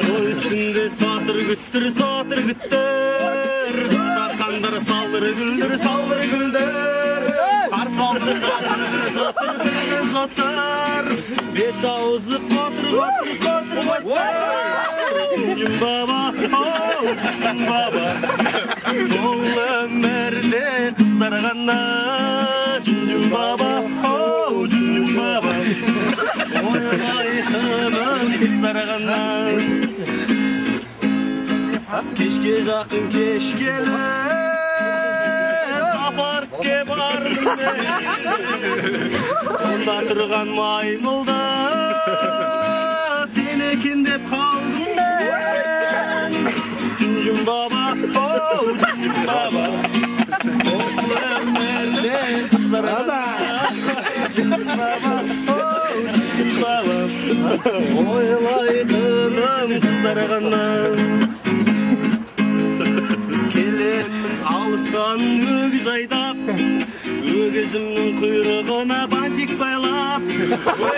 Сол үстінде сатыр күттір сатыр күттір. Стакандар салдыр гүлдір салдыр алдында бір заттыр бір заттыр бет аузы қотыр қотыр қотыр қотыр жүн баба? Оу жүн баба? Бұл өмірде қыздар ғана. Жүн баба? sarag'andan kechga yaqin kech kelib apartga bordim unda turgan maymulda senikin deb qoldim junjunbob ойлайтыным қыздар ғана келемін алыстан өгіз айдап өгізімнің құйрығына бантик байлап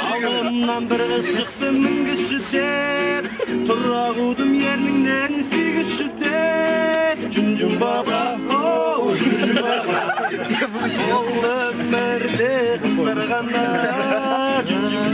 алдымнан бір қыз шықты мінгізші деп тұра қудым ерніңнен сүйгізші деп жүн жүн баба оу жүн жүн баба. Қыздар ғана жүн жүн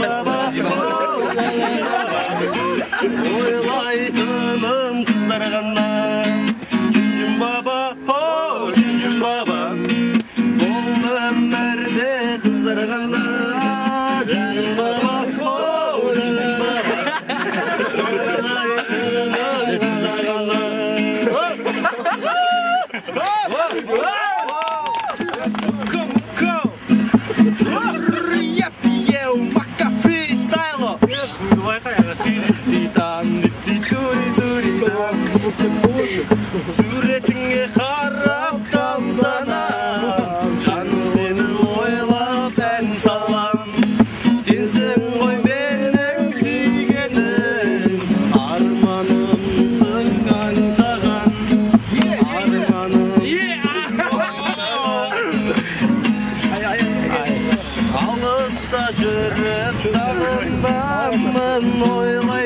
Acıdım savunmamın oylayım